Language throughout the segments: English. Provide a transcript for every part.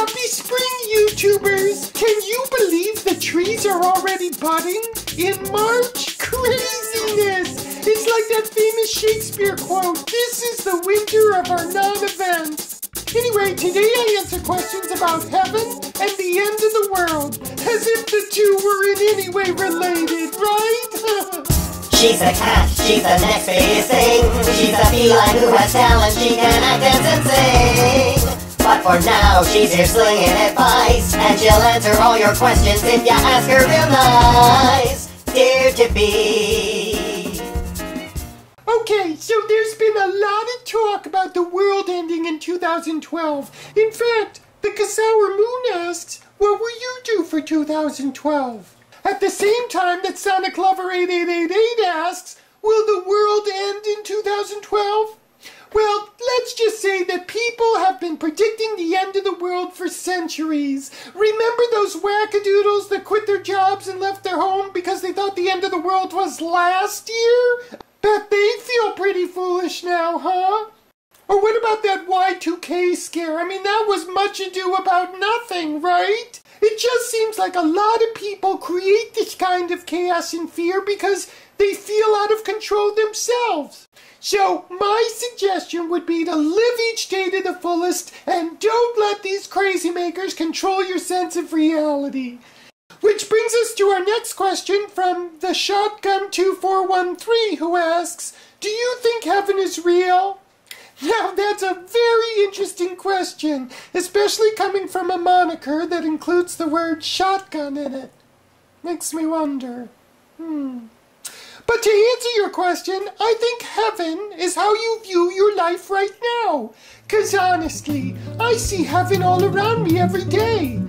Happy spring, YouTubers! Can you believe the trees are already budding? In March? Craziness! It's like that famous Shakespeare quote, this is the winter of our non-events. Anyway, today I answer questions about heaven and the end of the world, as if the two were in any way related, right? She's a cat, she's the next biggest thing. She's a feline who has talent, she can act, and sing. For now, she's here slinging advice, and she'll answer all your questions if you ask her real nice. Dear Tipi. Okay, so there's been a lot of talk about the world ending in 2012. In fact, the Kasour Moon asks, what will you do for 2012? At the same time that Sonic Lover 8888 asks, will the world centuries. Remember those wackadoodles that quit their jobs and left their home because they thought the end of the world was last year? Bet they feel pretty foolish now, huh? Or what about that Y2K scare? I mean, that was much ado about nothing, right? It just seems like a lot of people create this kind of chaos and fear because they feel out of control themselves. So, my suggestion would be to live each day to the fullest and don't let these crazy makers control your sense of reality. Which brings us to our next question from the Shotgun 2413 who asks, Do you think heaven is real? Now, that's a very interesting question, especially coming from a moniker that includes the word shotgun in it. Makes me wonder. Hmm. But to answer your question, I think heaven is how you view your life right now. Cause honestly, I see heaven all around me every day.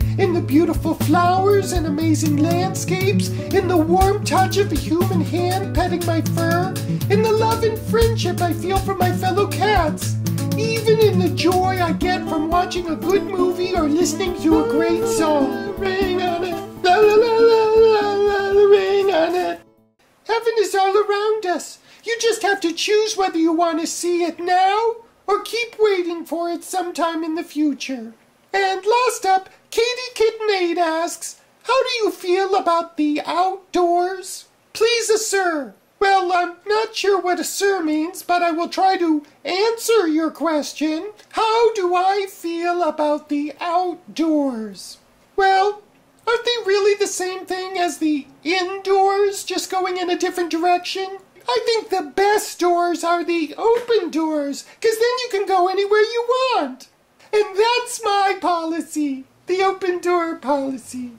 Beautiful flowers and amazing landscapes, in the warm touch of a human hand petting my fur, in the love and friendship I feel for my fellow cats, even in the joy I get from watching a good movie or listening to a great song. Ring on it, la la la la la la, ring on it. Heaven is all around us. You just have to choose whether you want to see it now or keep waiting for it sometime in the future. And last up, Katie Kitten 8 asks, How do you feel about the outdoors? Please, a sir. Well, I'm not sure what a sir means, but I will try to answer your question. How do I feel about the outdoors? Well, aren't they really the same thing as the indoors, just going in a different direction? I think the best doors are the open doors, because then you can go anywhere you want. And that's my policy, the open door policy.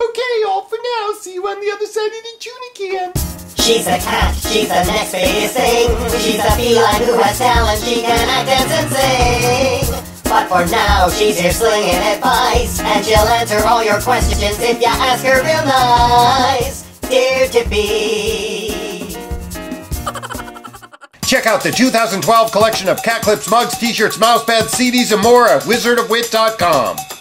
Okay, all for now. See you on the other side of the tunic can. She's a cat, she's the next biggest thing. She's a feline who has talent, she can act, dance, and sing. But for now, she's here slinging advice, and she'll answer all your questions if you ask her real nice. Dear Tipi. Check out the 2012 collection of cat clips, mugs, t-shirts, mousepads, CDs, and more at wizardofwit.com.